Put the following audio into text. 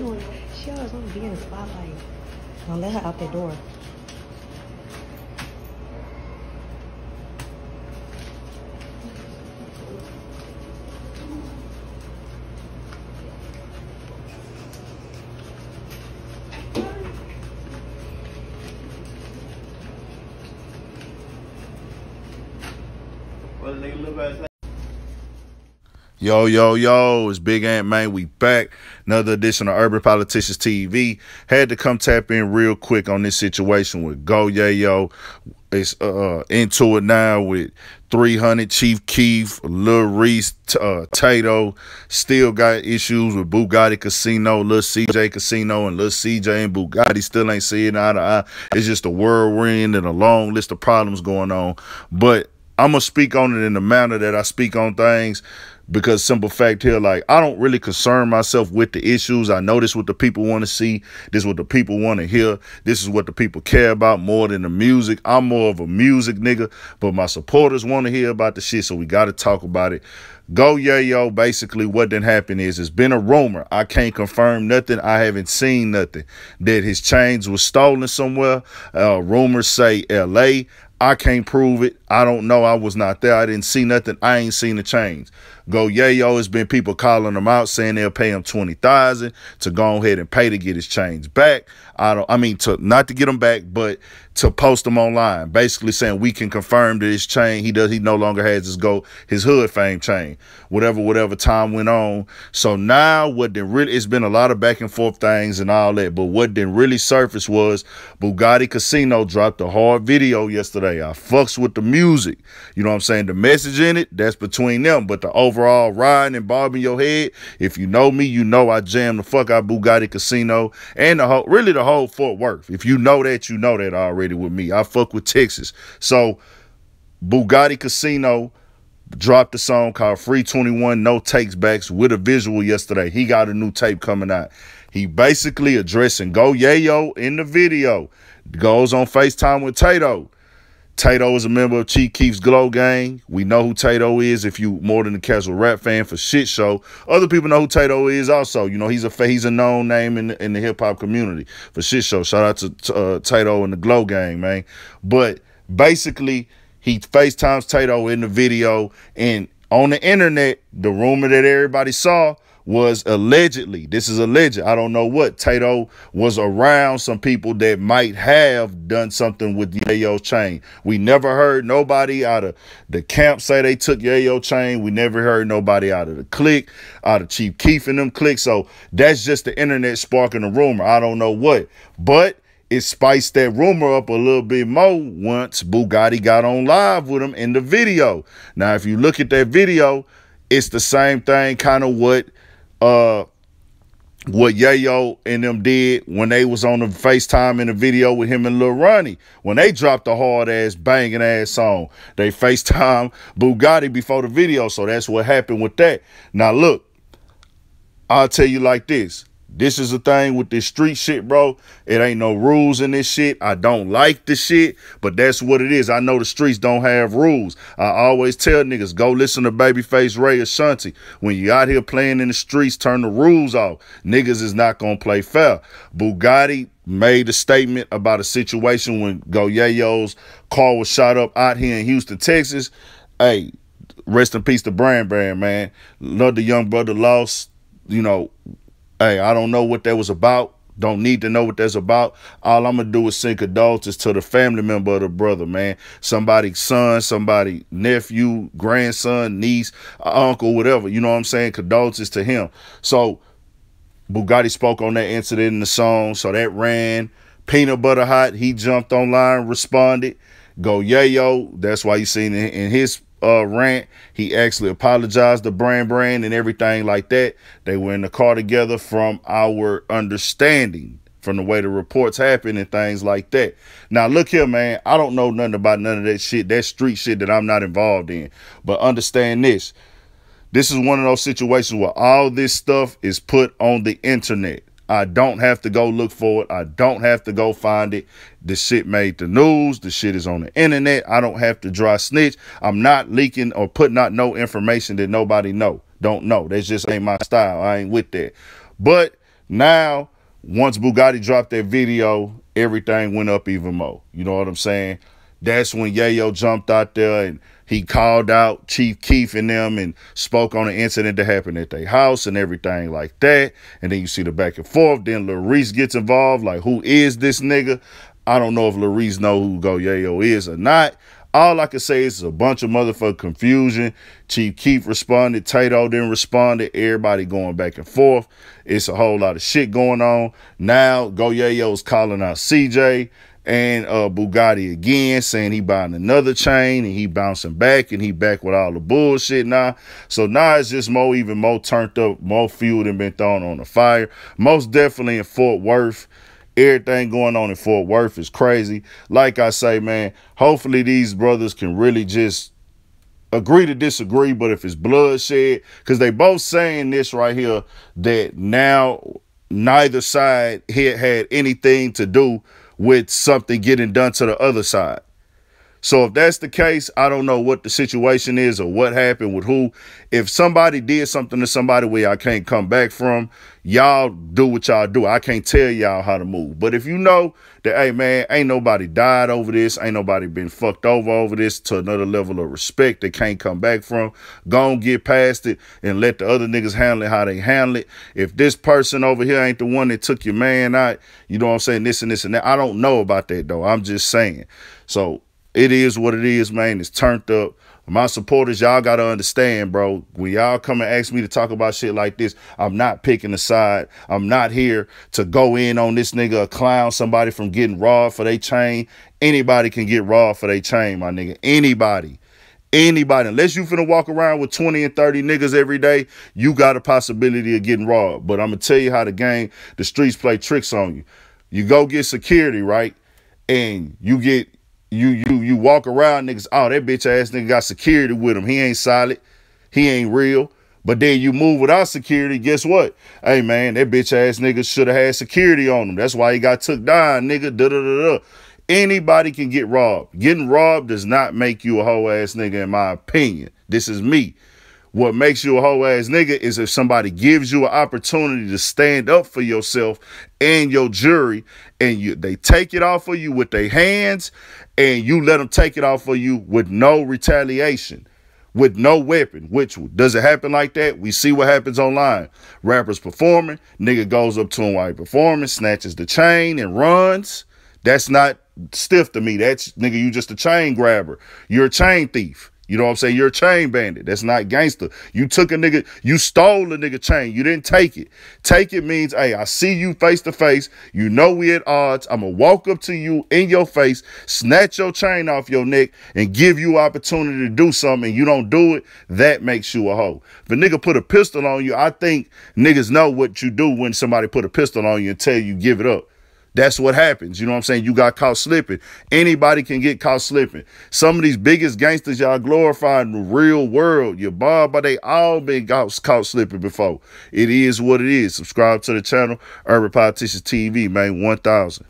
doing? She always want to be in the spotlight. Don't let her out that door. Little ass Yo, yo, yo, it's Big Ant Man. We back. Another edition of Urban Politicians TV. Had to come tap in real quick on this situation with Go-Yo. It's uh, into it now with 300 Chief Keef, Lil Reese, uh, Tadoe. Still got issues with Boogotti Kasino, Lil CJ Kasino, and Lil CJ and Boogotti still ain't seeing eye to eye. It's just a whirlwind and a long list of problems going on. But I'm to speak on it in the manner that I speak on things because simple fact here, like I don't really concern myself with the issues. I know this what the people want to see. This is what the people want to hear. This is what the people care about more than the music. I'm more of a music nigga, but my supporters want to hear about the shit, so we got to talk about it. Go Yayo, basically what didn't happen is it's been a rumor. I can't confirm nothing. I haven't seen nothing. That his chains was stolen somewhere. Uh, rumors say LA. I can't prove it. I don't know. I was not there. I didn't see nothing. I ain't seen the chains. Go Yayo has been people calling him out saying they'll pay him twenty thousand to go ahead and pay to get his chains back. I don't I mean to not to get them back, but to post them online, basically saying we can confirm that his chain he does he no longer has his go his hood fame chain. Whatever, whatever time went on. So now what did really it's been a lot of back and forth things and all that, but what didn't really surface was Boogotti Kasino dropped a hard video yesterday. I fucks with the music. You know what I'm saying? The message in it, that's between them. But the overall riding and bobbing your head, if you know me, you know I jam the fuck out Boogotti Kasino and the whole really the whole Fort Worth. If you know that, you know that already with me. I fuck with Texas. So Boogotti Kasino dropped a song called Free 21 No Takes Backs with a visual yesterday. He got a new tape coming out. He basically addressing Go Yayo in the video. Goes on FaceTime with Tadoe. Tadoe is a member of Chief Keef's Glo Gang. We know who Tadoe is if you more than a casual rap fan for shit show. Other people know who Tadoe is also. You know, he's a he's a known name in the, in the hip hop community for shit show. Shout out to uh, Tadoe and the Glo Gang, man. But basically, he FaceTimes Tadoe in the video and on the internet, the rumor that everybody saw was allegedly, this is alleged, I don't know what, Tadoe was around some people that might have done something with Yayo chain. We never heard nobody out of the camp say they took Yayo chain. We never heard nobody out of the clique, out of Chief Keef and them cliques. So that's just the internet sparking a rumor. I don't know what. But it spiced that rumor up a little bit more once Boogotti got on live with him in the video. Now, if you look at that video, it's the same thing, kind of what uh what Yayo and them did when they was on the FaceTime in the video with him and Lil Ronnie. When they dropped the hard ass banging ass song, they FaceTime Boogotti before the video. So that's what happened with that. Now look, I'll tell you like this. This is the thing with this street shit, bro. It ain't no rules in this shit. I don't like the shit, but that's what it is. I know the streets don't have rules. I always tell niggas, go listen to Babyface Ray Ashanti. When you out here playing in the streets, turn the rules off. Niggas is not gonna play fair. Boogotti made a statement about a situation when Go Yayo's car was shot up out here in Houston, Texas. Hey, rest in peace to Brand Brand, man. Love the young brother lost, you know, Hey, I don't know what that was about. Don't need to know what that's about. All I'm gonna do is send condolences to the family member of the brother, man. Somebody's son, somebody nephew, grandson, niece, uncle, whatever. You know what I'm saying? Condolences to him. So Boogotti spoke on that incident in the song, so that ran. Peanut Butter Hot, he jumped online, responded. Go Yayo, that's why you seen it in his uh, rant. He actually apologized to Brand Brand and everything like that. They were in the car together from our understanding, from the way the reports happen and things like that. Now, look here, man. I don't know nothing about none of that shit, that street shit that I'm not involved in. But understand this. This is one of those situations where all this stuff is put on the internet. I don't have to go look for it. I don't have to go find it. The shit made the news. The shit is on the internet. I don't have to dry snitch. I'm not leaking or putting out no information that nobody know. Don't know. That's just ain't my style. I ain't with that. But Now, once Boogotti dropped that video, everything went up even more. You know what I'm saying? That's when Yayo jumped out there and he called out Chief Keef and them and spoke on the incident that happened at their house and everything like that. And then you see the back and forth. Then Larice gets involved. Like, who is this nigga? I don't know if Larice know who Go Yayo is or not. All I can say is a bunch of motherfucking confusion. Chief Keef responded. Tadoe then responded. Everybody going back and forth. It's a whole lot of shit going on. Now, Go Yayo's calling out CJ and uh, Boogotti again, saying he buying another chain and he bouncing back and he back with all the bullshit now. So now it's just more, even more turned up, more fuel than been thrown on the fire. Most definitely in Fort Worth. Everything going on in Fort Worth is crazy. Like I say, man, hopefully these brothers can really just agree to disagree, but if it's bloodshed, because they both saying this right here, that now neither side had, had anything to do with something getting done to the other side. So if that's the case, I don't know what the situation is or what happened with who. If somebody did something to somebody where I can't come back from, y'all do what y'all do. I can't tell y'all how to move. But if you know that, hey man, ain't nobody died over this, ain't nobody been fucked over over this to another level of respect they can't come back from, go and get past it and let the other niggas handle it how they handle it. If this person over here ain't the one that took your man out, you know what I'm saying, this and this and that. I don't know about that though. I'm just saying. So it is what it is, man. It's turned up. My supporters, y'all got to understand, bro. When y'all come and ask me to talk about shit like this, I'm not picking a side. I'm not here to go in on this nigga, a clown somebody from getting robbed for their chain. Anybody can get robbed for their chain, my nigga. Anybody. Anybody. Unless you finna walk around with 20 and 30 niggas every day, you got a possibility of getting robbed. But I'm to tell you how the game, the streets play tricks on you. You go get security, right? And you get you you you walk around niggas, oh, that bitch ass nigga got security with him. He ain't solid. He ain't real. But then you move without security, guess what? Hey man, that bitch ass nigga should have had security on him. That's why he got took down, nigga. Da da da da. Anybody can get robbed. Getting robbed does not make you a hoe ass nigga, in my opinion. This is me. What makes you a whole ass nigga is if somebody gives you an opportunity to stand up for yourself and your jury, and you they take it off of you with their hands, and you let them take it off of you with no retaliation, with no weapon. Which does it happen like that? We see what happens online. Rappers performing, nigga goes up to him while he performing, snatches the chain and runs. That's not stiff to me. That's nigga, you just a chain grabber. You're a chain thief. You know what I'm saying? You're a chain bandit. That's not gangster. You took a nigga, you stole a nigga chain. You didn't take it. Take it means, hey, I see you face to face. You know we at odds. I'm to walk up to you in your face, snatch your chain off your neck, and give you opportunity to do something. you don't do it, that makes you a hoe. If a nigga put a pistol on you, I think niggas know what you do when somebody put a pistol on you and tell you give it up. That's what happens. You know what I'm saying? You got caught slipping. Anybody can get caught slipping. Some of these biggest gangsters y'all glorify in the real world, your bob, but they all been caught, caught slipping before. It is what it is. Subscribe to the channel, Urban Politicians TV, man. 1000.